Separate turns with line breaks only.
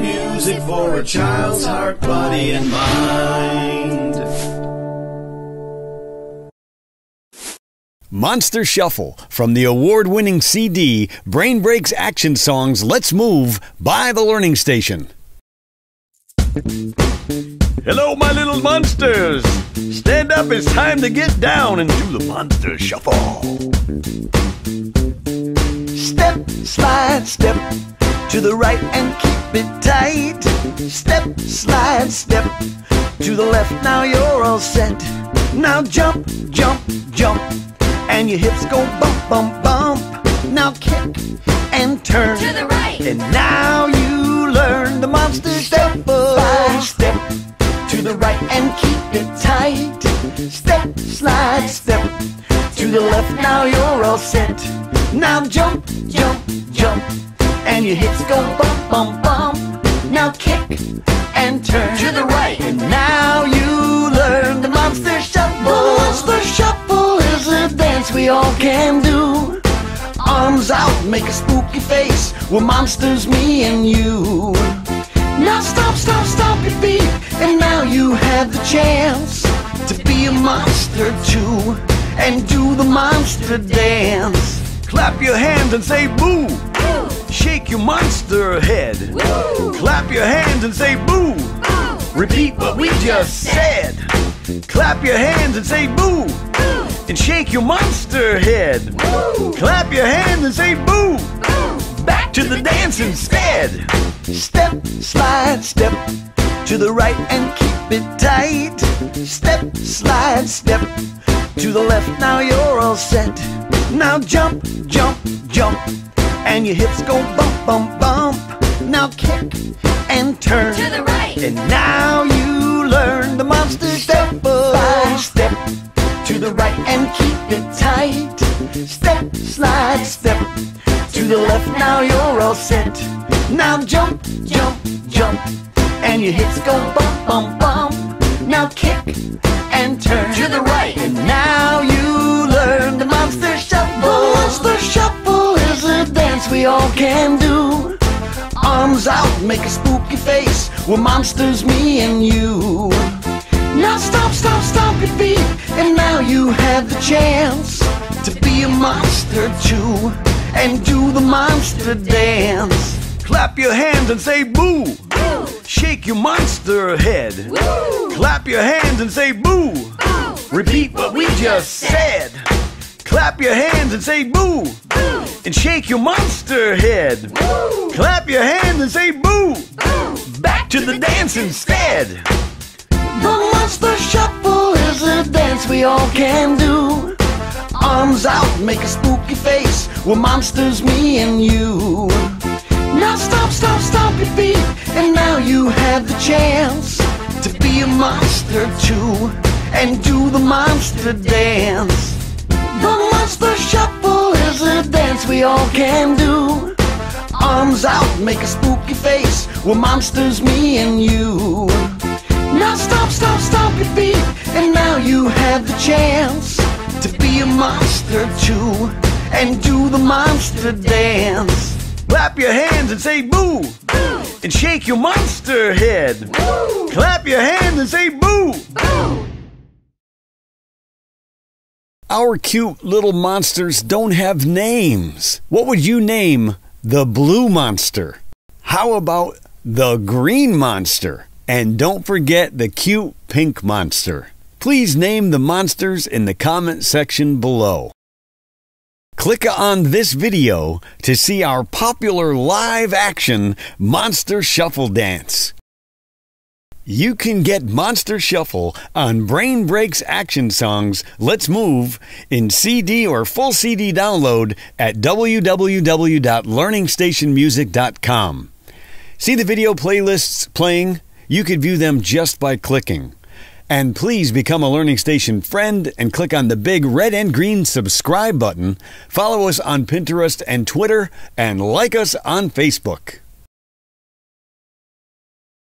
music for a child's heart, body, and mind.
Monster Shuffle from the award winning CD Brain Breaks Action Songs Let's Move by the Learning Station.
Hello, my little monsters! Stand up, it's time to get down and do the monster shuffle. Step, slide, step to the right and keep it tight. Step, slide, step to the left, now you're all set. Now jump, jump, jump, and your hips go bump, bump, bump. Now kick and turn
To the right.
and now you learn the monster step by step to the right and keep it tight. Step, slide, step to the left. Now you're all set. Now jump, jump, jump, and your hips go bump, bump, bump. Now kick and turn
To the right.
and now you learn the monster shuffle. The monster shuffle is a dance we all can do. Arms out, make a spooky face. We're monsters, me and you. Now stop, stop, stop your feet. And now you have the chance to be a monster too. And do the monster dance. Clap your hands and say boo. Shake your monster head.
Woo.
Clap your hands and say boo.
Boo.
Repeat what we just said. Clap your hands and say boo.
Boo.
And shake your monster head.
Woo.
Clap your hands and say boo.
Boo.
Back to the dance instead. Step, slide, step to the right and keep it tight. Step, slide, step to the left. Now you're all set. Now jump, jump, jump, and your hips go bump, bump, bump. Now kick and turn.
To the right.
And now you learn the monster step by step to the right and keep it tight. Step, slide, step to the left. Now you're all set. Now jump, jump, jump, and your hips go bump, bump, bump. Now kick and turn
To the right.
We all can do. Arms out, make a spooky face. We're monsters, me and you. Now stop, stop, stop your feet. And now you have the chance to be a monster too. And do the monster dance. Clap your hands and say boo.
Boo.
Shake your monster head.
Woo.
Clap your hands and say boo.
Boo.
Repeat what we just said. Clap your hands and say boo.
Boo.
And shake your monster head.
Woo.
Clap your hands and say boo.
Boo.
Back to the dance instead. The monster shuffle is a dance we all can do. Arms out, make a spooky face. We're monsters, me and you. Now stop, stop, stop your feet. And now you have the chance to be a monster too. And do the monster dance. The monster shuffle is a dance we all can do. Arms out, make a spooky face. We're monsters, me and you. Now stop, stop, stop your feet. And now you have the chance to be a monster too. And do the monster dance. Clap your hands and say boo.
Boo.
And shake your monster head.
Woo.
Clap your hands and say boo.
Boo.
Our cute little monsters don't have names. What would you name the blue monster? How about the green monster? And don't forget the cute pink monster. Please name the monsters in the comment section below. Click on this video to see our popular live action Monster Shuffle dance. You can get Monster Shuffle on Brain Breaks Action Songs Let's Move in CD or full CD download at www.learningstationmusic.com. See the video playlists playing? You could view them just by clicking. And please become a Learning Station friend and click on the big red and green subscribe button. Follow us on Pinterest and Twitter and like us on Facebook.